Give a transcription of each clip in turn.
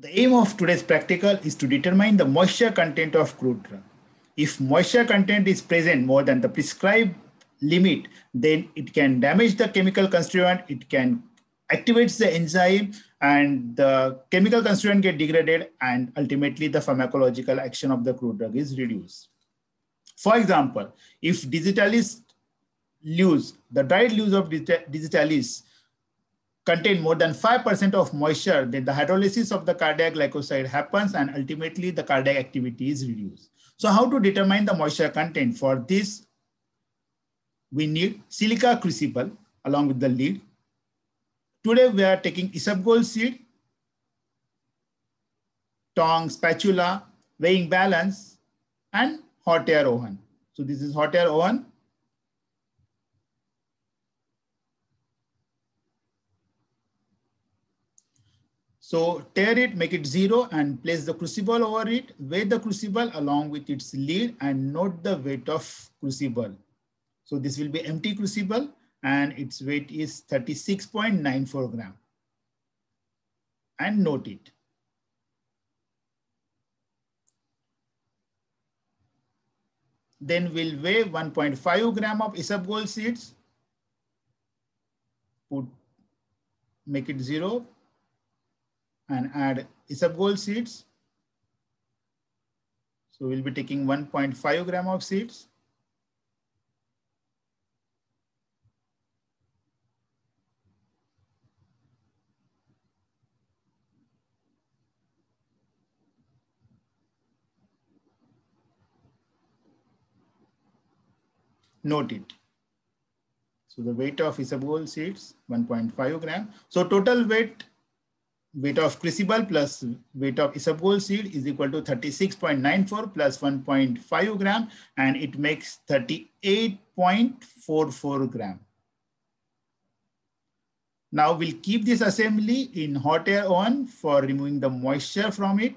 The aim of today's practical is to determine the moisture content of crude drug. If moisture content is present more than the prescribed limit, then it can damage the chemical constituent, it can activates the enzyme and the chemical constituent get degraded and ultimately the pharmacological action of the crude drug is reduced. For example, if digitalis leaves, the dried leaves of digitalis contain more than 5% of moisture, then the hydrolysis of the cardiac glycoside happens and ultimately the cardiac activity is reduced. So how to determine the moisture content? For this, we need silica crucible along with the lead. Today we are taking isabgol seed, tong, spatula, weighing balance, and hot air oven. So this is hot air oven So tare it, make it zero and place the crucible over it, weigh the crucible along with its lead and note the weight of crucible. So this will be empty crucible and its weight is 36.94 gram. And note it. Then we'll weigh 1.5 gram of isabgol seeds. Put, make it zero, and add isabgol seeds. So we'll be taking 1.5 gram of seeds. Note it. So the weight of isabgol seeds, 1.5 gram. So total weight weight of crucible plus weight of isabgol seed is equal to 36.94 plus 1.5 gram and it makes 38.44 gram. Now we'll keep this assembly in hot air on for removing the moisture from it.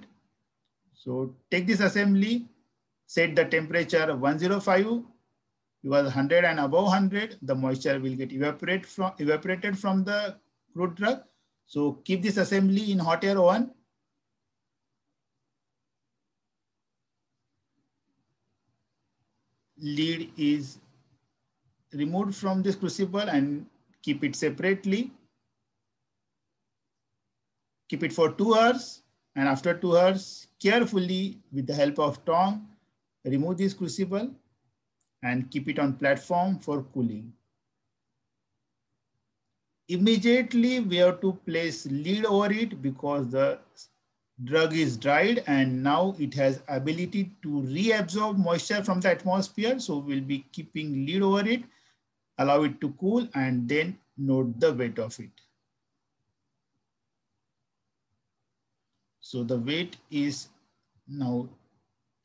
So take this assembly, set the temperature 105 because 100 and above 100, the moisture will get evaporate from, evaporated from the crude drug so keep this assembly in hot air oven. Lead is removed from this crucible and keep it separately. Keep it for two hours and after two hours, carefully with the help of tong, remove this crucible and keep it on platform for cooling immediately we have to place lead over it because the drug is dried and now it has ability to reabsorb moisture from the atmosphere. So we'll be keeping lead over it, allow it to cool and then note the weight of it. So the weight is now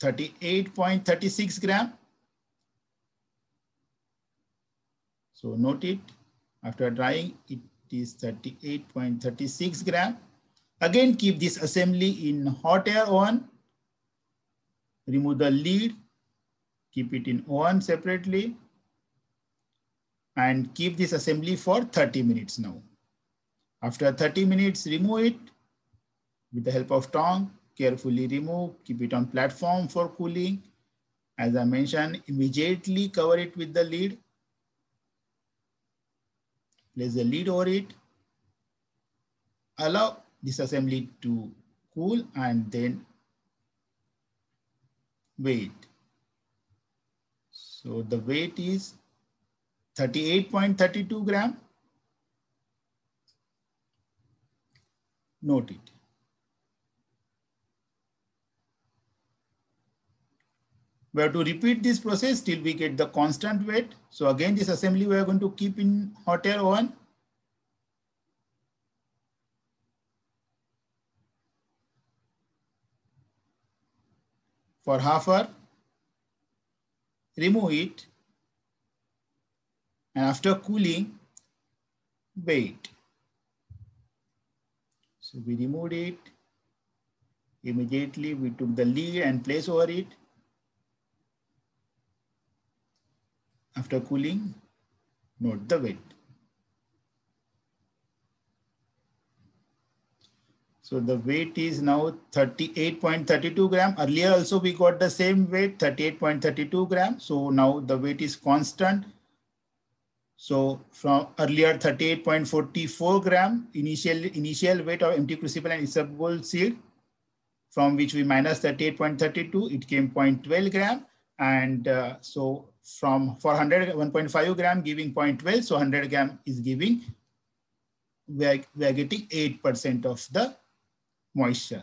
38.36 gram. So note it after drying, it is 38.36 gram. Again, keep this assembly in hot air oven. Remove the lid, keep it in oven separately, and keep this assembly for 30 minutes now. After 30 minutes, remove it with the help of tong, carefully remove, keep it on platform for cooling. As I mentioned, immediately cover it with the lid place the lid over it, allow this assembly to cool and then weight. So the weight is 38.32 gram. Note it. We have to repeat this process till we get the constant weight. So again, this assembly we are going to keep in hot air oven. For half hour, remove it. And after cooling, wait. So we removed it. Immediately we took the lid and place over it. After cooling, note the weight. So the weight is now 38.32 gram. Earlier also we got the same weight, 38.32 gram. So now the weight is constant. So from earlier 38.44 gram initial initial weight of empty crucible and isabgol seed, from which we minus 38.32, it came 0.12 gram. And uh, so from for 100, 1.5 gram giving 0.12, so 100 gram is giving, we are, we are getting 8% of the moisture.